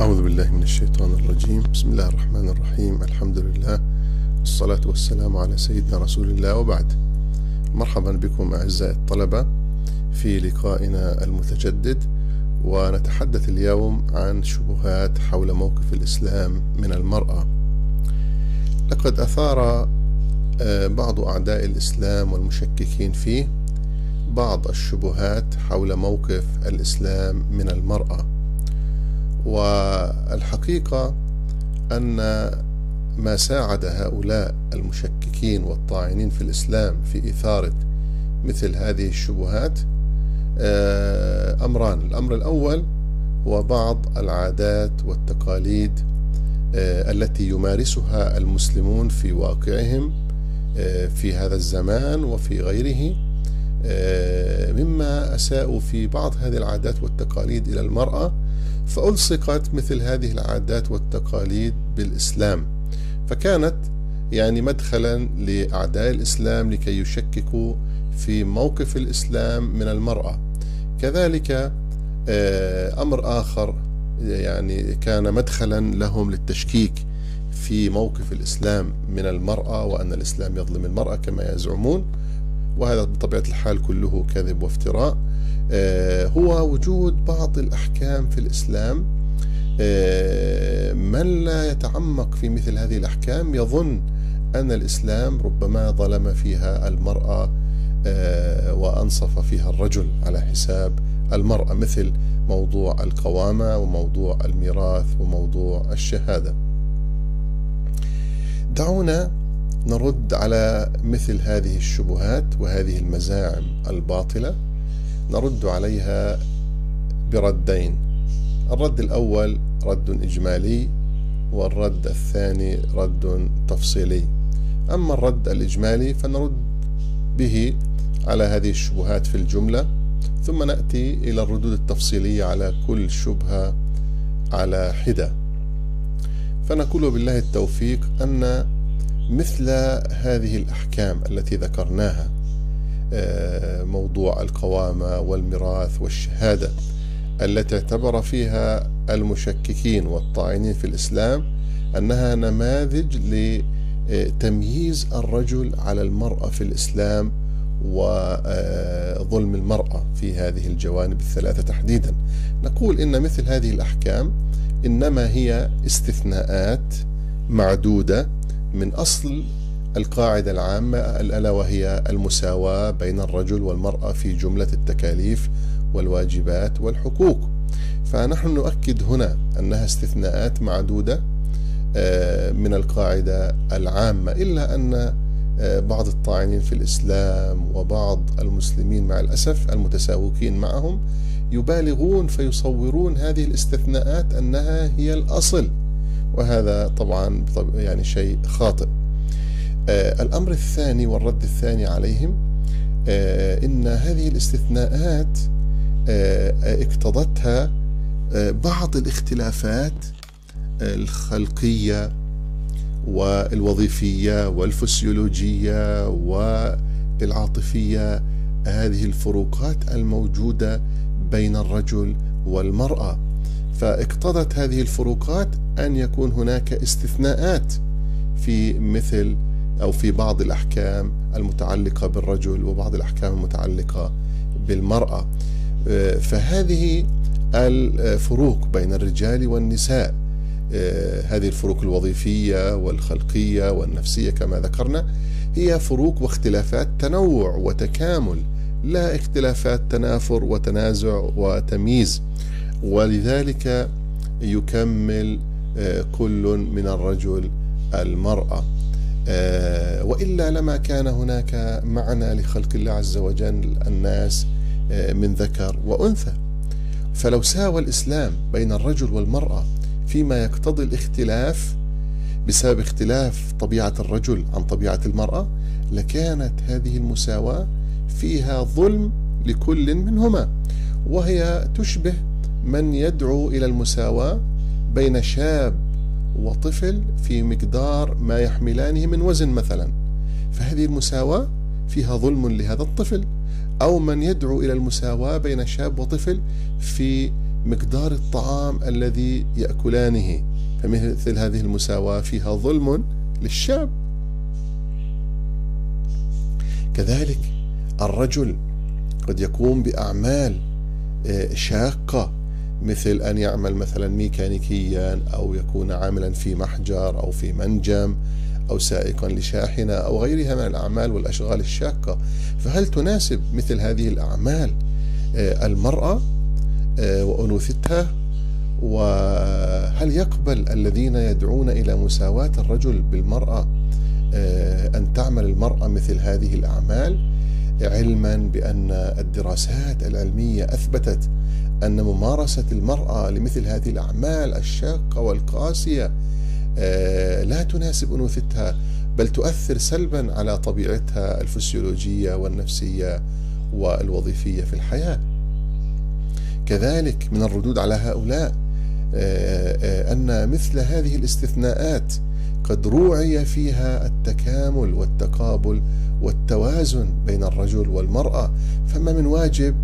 أعوذ بالله من الشيطان الرجيم. بسم الله الرحمن الرحيم. الحمد لله والصلاة والسلام على سيدنا رسول الله وبعد. مرحبا بكم أعزائي الطلبة في لقائنا المتجدد ونتحدث اليوم عن شبهات حول موقف الإسلام من المرأة. لقد أثار آه، بعض أعداء الإسلام والمشككين فيه بعض الشبهات حول موقف الإسلام من المرأة. والحقيقة أن ما ساعد هؤلاء المشككين والطاعنين في الإسلام في إثارة مثل هذه الشبهات آه، أمران. الأمر الأول هو بعض العادات والتقاليد آه، التي يمارسها المسلمون في واقعهم آه، في هذا الزمان وفي غيره مما أساءوا في بعض هذه العادات والتقاليد إلى المرأة. فألصقت مثل هذه العادات والتقاليد بالإسلام فكانت يعني مدخلا لأعداء الإسلام لكي يشككوا في موقف الإسلام من المرأة. كذلك آه، أمر آخر يعني كان مدخلا لهم للتشكيك في موقف الإسلام من المرأة وأن الإسلام يظلم المرأة كما يزعمون. وهذا بطبيعة الحال كله كذب وافتراء. آه، هو وجود بعض الأحكام في الإسلام آه، من لا يتعمق في مثل هذه الأحكام يظن أن الإسلام ربما ظلم فيها المرأة آه، وأنصف فيها الرجل على حساب المرأة مثل موضوع القوامة وموضوع الميراث وموضوع الشهادة. دعونا نرد على مثل هذه الشبهات وهذه المزاعم الباطلة نرد عليها بردين. الرد الأول رد إجمالي والرد الثاني رد تفصيلي. أما الرد الإجمالي فنرد به على هذه الشبهات في الجملة ثم نأتي إلى الردود التفصيلية على كل شبهة على حدة. فنقول بالله التوفيق أن مثل هذه الأحكام التي ذكرناها آه، موضوع القوامة والميراث والشهادة التي اعتبر فيها المشككين والطاعنين في الإسلام أنها نماذج لتمييز الرجل على المرأة في الإسلام وظلم المرأة في هذه الجوانب الثلاثة تحديدا. نقول إن مثل هذه الأحكام إنما هي استثناءات معدودة من أصل القاعدة العامة ألا وهي المساواة بين الرجل والمرأة في جملة التكاليف والواجبات والحقوق. فنحن نؤكد هنا أنها استثناءات معدودة آه، من القاعدة العامة إلا أن آه، بعض الطاعنين في الإسلام وبعض المسلمين مع الأسف المتساوكين معهم يبالغون فيصورون هذه الاستثناءات أنها هي الأصل. وهذا طبعا يعني شيء خاطئ. آه، الأمر الثاني والرد الثاني عليهم آه، إن هذه الاستثناءات آه، اقتضتها بعض الاختلافات الخلقية والوظيفية والفسيولوجية والعاطفية هذه الفروقات الموجودة بين الرجل والمرأة. فاقتضت هذه الفروقات أن يكون هناك استثناءات في مثل أو في بعض الأحكام المتعلقة بالرجل وبعض الأحكام المتعلقة بالمرأة. آه، فهذه الفروق بين الرجال والنساء. آه، هذه الفروق الوظيفية والخلقية والنفسية كما ذكرنا هي فروق واختلافات تنوع وتكامل لا اختلافات تنافر وتنازع وتمييز. ولذلك يكمل آه، كل من الرجل المرأة. آه، وإلا لما كان هناك معنى لخلق الله عز وجل الناس آه، من ذكر وأنثى. فلو ساوى الإسلام بين الرجل والمرأة فيما يقتضي الاختلاف بسبب اختلاف طبيعة الرجل عن طبيعة المرأة لكانت هذه المساواة فيها ظلم لكل منهما وهي تشبه من يدعو إلى المساواة بين شاب وطفل في مقدار ما يحملانه من وزن مثلا. فهذه المساواة فيها ظلم لهذا الطفل. أو من يدعو إلى المساواة بين شاب وطفل في مقدار الطعام الذي يأكلانه. فمثل هذه المساواة فيها ظلم للشاب. كذلك الرجل قد يقوم بأعمال آه، شاقة مثل أن يعمل مثلا ميكانيكيا أو يكون عاملا في محجر أو في منجم أو سائقا لشاحنة أو غيرها من الأعمال والأشغال الشاقة. فهل تناسب مثل هذه الأعمال آه، المرأة آه، وأنوثتها؟ وهل يقبل الذين يدعون إلى مساواة الرجل بالمرأة آه، أن تعمل المرأة مثل هذه الأعمال؟ علما بأن الدراسات العلمية أثبتت أن ممارسة المرأة لمثل هذه الأعمال الشاقة والقاسية آه، لا تناسب أنوثتها بل تؤثر سلبا على طبيعتها الفسيولوجية والنفسية والوظيفية في الحياة. كذلك من الردود على هؤلاء آه، آه، أن مثل هذه الاستثناءات قد روعي فيها التكامل والتقابل والتوازن بين الرجل والمرأة. فما من واجب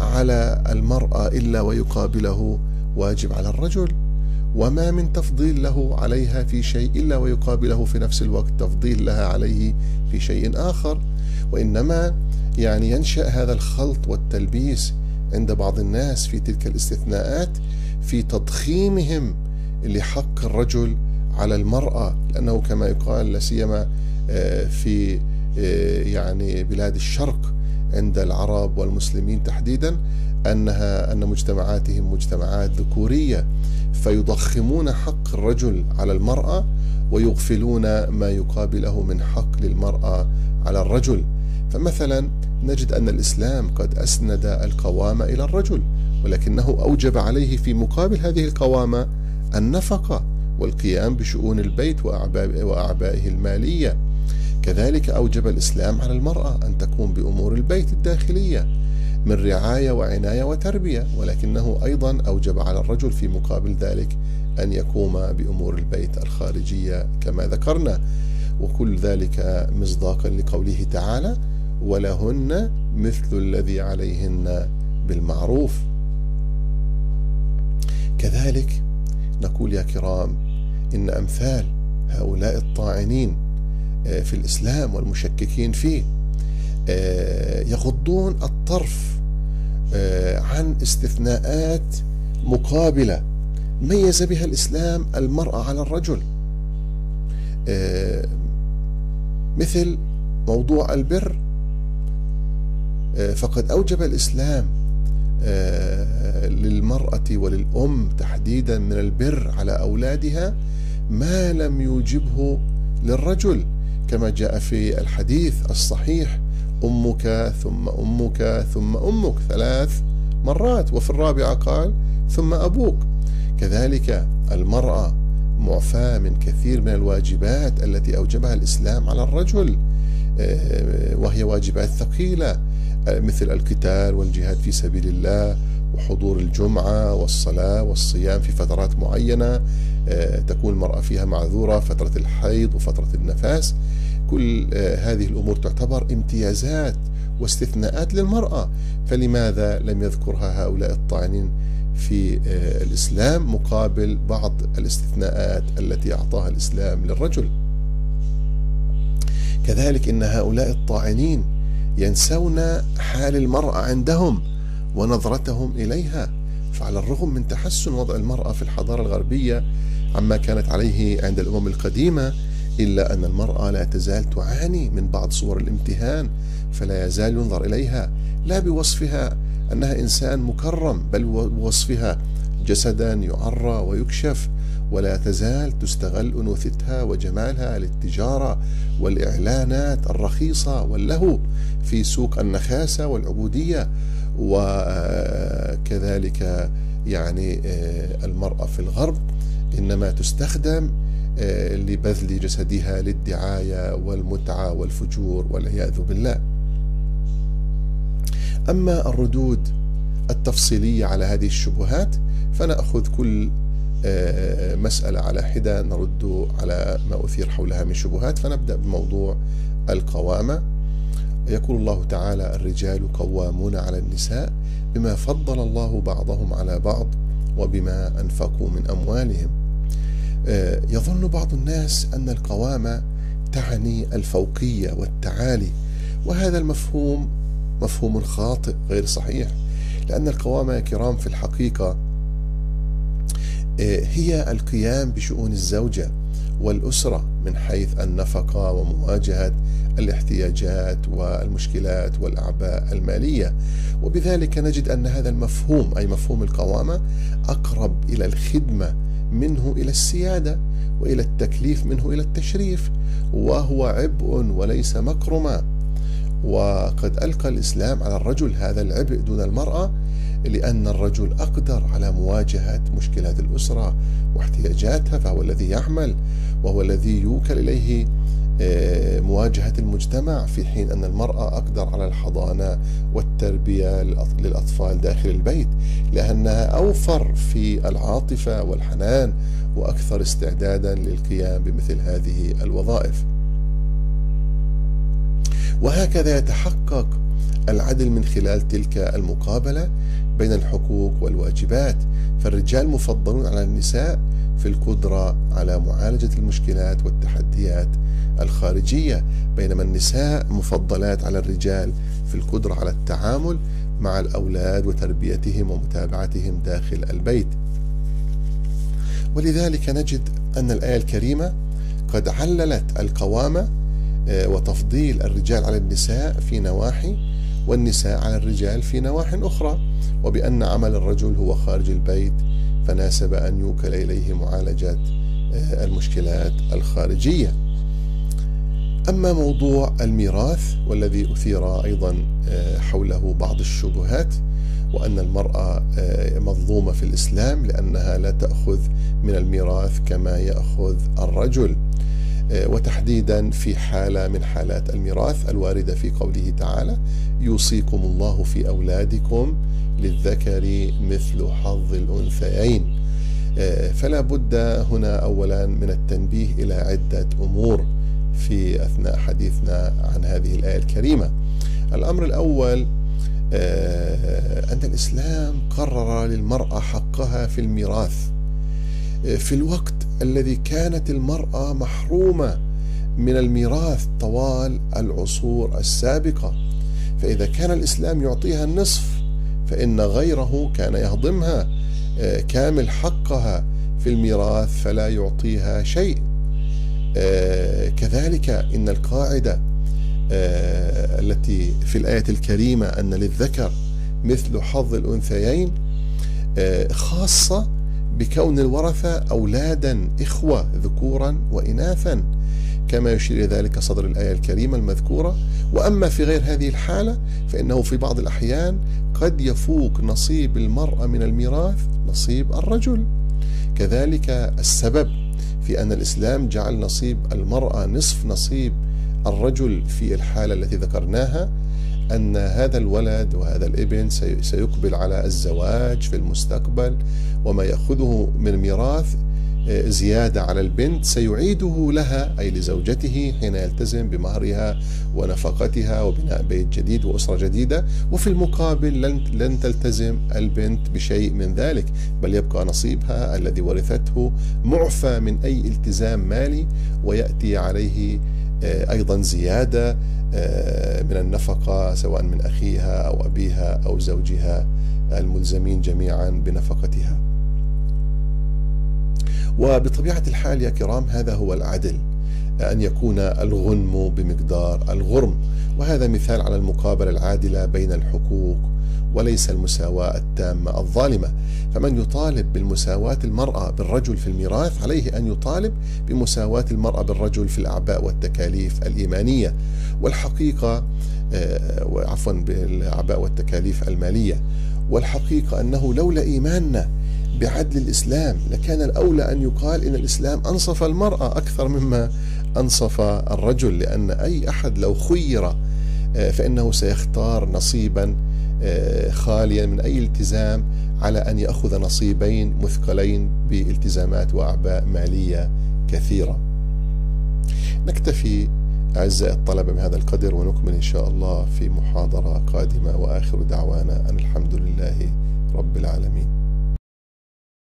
على المرأة إلا ويقابله واجب على الرجل وما من تفضيل له عليها في شيء إلا ويقابله في نفس الوقت تفضيل لها عليه في شيء آخر. وإنما يعني ينشأ هذا الخلط والتلبيس عند بعض الناس في تلك الاستثناءات في تضخيمهم لحق الرجل على المرأة لأنه كما يقال لا سيما آه، في آه، يعني بلاد الشرق عند العرب والمسلمين تحديدا أنها أن مجتمعاتهم مجتمعات ذكورية فيضخمون حق الرجل على المرأة ويغفلون ما يقابله من حق للمرأة على الرجل. فمثلا نجد أن الإسلام قد أسند القوامه إلى الرجل ولكنه أوجب عليه في مقابل هذه القوامة النفقة. والقيام بشؤون البيت وأعبائه المالية. كذلك أوجب الإسلام على المرأة أن تقوم بأمور البيت الداخلية من رعاية وعناية وتربية ولكنه أيضا أوجب على الرجل في مقابل ذلك أن يقوم بأمور البيت الخارجية كما ذكرنا. وكل ذلك مصداقا لقوله تعالى ولهن مثل الذي عليهن بالمعروف كذلك نقول يا كرام إن أمثال هؤلاء الطاعنين آه، في الإسلام والمشككين فيه آه، يغضون الطرف آه، عن استثناءات مقابلة ميز بها الإسلام المرأة على الرجل. مثل موضوع البر فقد أوجب الإسلام وللأم تحديدا من البر على أولادها ما لم يوجبه للرجل كما جاء في الحديث الصحيح أمك ثم أمك ثم أمك ثلاث مرات وفي الرابعة قال ثم أبوك. كذلك المرأة معفاة من كثير من الواجبات التي أوجبها الإسلام على الرجل آه، وهي واجبات ثقيلة. مثل القتال والجهاد في سبيل الله وحضور الجمعة والصلاة والصيام في فترات معينة آه، تكون المرأة فيها معذورة فترة الحيض وفترة النفاس. كل آه، هذه الأمور تعتبر امتيازات واستثناءات للمرأة. فلماذا لم يذكرها هؤلاء الطاعنين في آه، الإسلام مقابل بعض الاستثناءات التي أعطاها الإسلام للرجل؟ كذلك إن هؤلاء الطاعنين ينسون حال المرأة عندهم ونظرتهم إليها. فعلى الرغم من تحسن وضع المرأة في الحضارة الغربية عما كانت عليه عند الأمم القديمة إلا أن المرأة لا تزال تعاني من بعض صور الامتهان فلا يزال ينظر إليها لا بوصفها أنها إنسان مكرم بل بوصفها جسدا يعرى ويكشف. ولا تزال تستغل أنوثتها وجمالها للتجارة والإعلانات الرخيصة واللهو في سوق النخاسة والعبودية وكذلك يعني آه، المرأة في الغرب إنما تستخدم آه، لبذل جسدها للدعاية والمتعة والفجور والعياذ بالله. أما الردود التفصيلية على هذه الشبهات فنأخذ كل مسألة على حدة نرد على ما أثير حولها من شبهات. فنبدأ بموضوع القوامة. يقول الله تعالى الرجال قوامون على النساء بما فضل الله بعضهم على بعض وبما أنفقوا من أموالهم. آه، يظن بعض الناس أن القوامة تعني الفوقية والتعالي وهذا المفهوم مفهوم خاطئ غير صحيح لأن القوامة يا كرام في الحقيقة هي القيام بشؤون الزوجة والأسرة من حيث النفقة ومواجهة الاحتياجات والمشكلات والأعباء المالية. وبذلك نجد أن هذا المفهوم أي مفهوم القوامة أقرب إلى الخدمة منه إلى السيادة وإلى التكليف منه إلى التشريف وهو عبء وليس مكرما وقد ألقى الإسلام على الرجل هذا العبء دون المرأة لأن الرجل أقدر على مواجهة مشكلات الأسرة واحتياجاتها فهو الذي يعمل وهو الذي يوكل إليه آه، مواجهة المجتمع في حين أن المرأة أقدر على الحضانة والتربية للأطفال داخل البيت لأنها أوفر في العاطفة والحنان وأكثر استعدادا للقيام بمثل هذه الوظائف. وهكذا يتحقق العدل من خلال تلك المقابلة بين الحقوق والواجبات. فالرجال مفضلون على النساء في القدرة على معالجة المشكلات والتحديات الخارجية بينما النساء مفضلات على الرجال في القدرة على التعامل مع الأولاد وتربيتهم ومتابعتهم داخل البيت. ولذلك نجد أن الآية الكريمة قد عللت القوامة آه، وتفضيل الرجال على النساء في نواحي والنساء على الرجال في نواح أخرى وبأن عمل الرجل هو خارج البيت فناسب أن يوكل إليه معالجة آه، المشكلات الخارجية. أما موضوع الميراث والذي أثير أيضا آه، حوله بعض الشبهات وأن المرأة مظلومة في الإسلام لأنها لا تأخذ من الميراث كما يأخذ الرجل. آه، وتحديدا في حالة من حالات الميراث الواردة في قوله تعالى يوصيكم الله في أولادكم للذكر مثل حظ الأنثيين. آه، فلا بد هنا أولا من التنبيه إلى عدة أمور في أثناء حديثنا عن هذه الآية الكريمة. الأمر الأول آه، أن الإسلام قرر للمرأة حقها في الميراث. في الوقت الذي كانت المرأة محرومة من الميراث طوال العصور السابقة. فإذا كان الإسلام يعطيها النصف فإن غيره كان يهضمها آه، كامل حقها في الميراث فلا يعطيها شيء. آه، كذلك إن القاعدة آه، التي في الآية الكريمة أن للذكر مثل حظ الأنثيين خاصة بكون الورثة أولادا إخوة ذكورا وإناثا كما يشير إلى ذلك صدر الآية الكريمة المذكورة. وأما في غير هذه الحالة فإنه في بعض الأحيان قد يفوق نصيب المرأة من الميراث نصيب الرجل. كذلك السبب في أن الإسلام جعل نصيب المرأة نصف نصيب الرجل في الحالة التي ذكرناها. أن هذا الولد وهذا الابن سيقبل على الزواج في المستقبل وما يأخذه من ميراث آه، زيادة على البنت سيعيده لها أي لزوجته حين يلتزم بمهرها ونفقتها وبناء بيت جديد وأسرة جديدة. وفي المقابل لن, لن تلتزم البنت بشيء من ذلك بل يبقى نصيبها الذي ورثته معفى من أي التزام مالي ويأتي عليه أيضا زيادة آه، من النفقة سواء من أخيها أو أبيها أو زوجها الملزمين جميعا بنفقتها. وبطبيعة الحال يا كرام هذا هو العدل. أن يكون الغنم بمقدار الغرم. وهذا مثال على المقابلة العادلة بين الحقوق وليس المساواة التامة الظالمة. فمن يطالب بالمساواة المرأة بالرجل في الميراث عليه أن يطالب بمساواة المرأة بالرجل في الأعباء والتكاليف الإيمانية. والحقيقة آه، عفوا بالأعباء والتكاليف المالية. والحقيقة أنه لولا إيماننا بعدل الإسلام لكان الأولى أن يقال إن الإسلام أنصف المرأة أكثر مما أنصف الرجل لأن أي أحد لو خير آه، فإنه سيختار نصيبا آه، خاليا من أي التزام على أن يأخذ نصيبين مثقلين بالتزامات وأعباء مالية كثيرة. نكتفي أعزائي الطلبة بهذا القدر ونكمل إن شاء الله في محاضرة قادمة وآخر دعوانا أن الحمد لله رب العالمين.